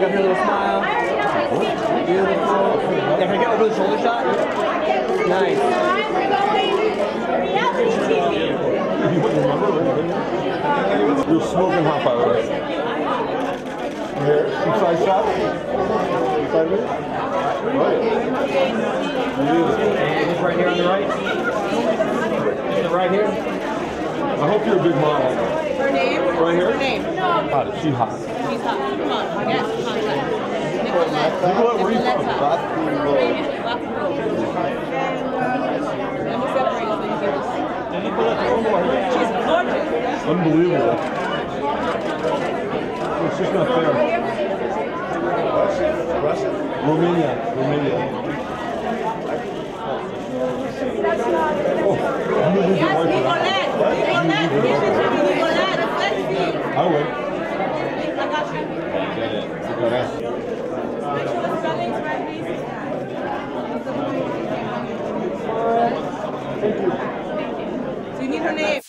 you. And one back up here, little smile. I already know my speech. Beautiful. Don't forget over the shoulder shot. Nice. I'm going reality TV. You're smoking hot fire, right? Here, inside shot. Inside me. Right. And this right here on the right. The right here. I hope you're a big model. Her name? Right here? Her name. Hot, is she hot? She's hot. Come on. Yes, contact. Nicolette. Nicolette, where are you from? Nicolette's hot. Blackpool. Let me separate them. She's gorgeous. Unbelievable. It's just not fair. Romania. Romania. Oh, I'm Thank you. You need her name.